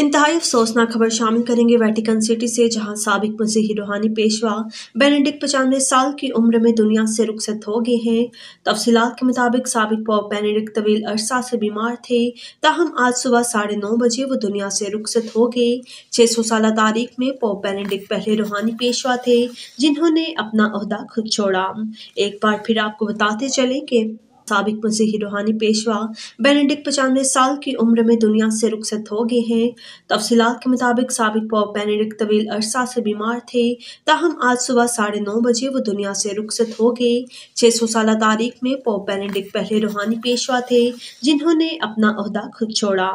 अफसोसनाक खबर शामिल करेंगे वेटिकन सिटी से, जहाँ सबक मसीही रूहानी पेशवा बेनेडिक पचानवे साल की उम्र में दुनिया से रुखसत हो गए हैं। तफसीलात के मुताबिक सबक पॉप बेनेडिक तवील अरसा से बीमार थे। ताहम आज सुबह साढ़े नौ बजे वो दुनिया से रुखसत हो गए। छः सौ साल तारीख में पॉप बेनेडिक पहले रूहानी पेशवा थे, जिन्होंने अपना अहदा खुद छोड़ा। एक बार फिर आपको बताते चले कि सबक मसीही रूहानी पेशवा बेनेडिक पचानवे साल की उम्र में दुनिया से रुखसत हो गए हैं। तफसीलात के मुताबिक सबक पॉप बेनेडिक तवील अरसा से बीमार थे। ताहम आज सुबह साढ़े नौ बजे वो दुनिया से रुखसत हो गए। छह सौ साल तारीख में पॉप बेनेडिक पहले रूहानी पेशवा थे, जिन्होंने अपना अहदा खुद छोड़ा।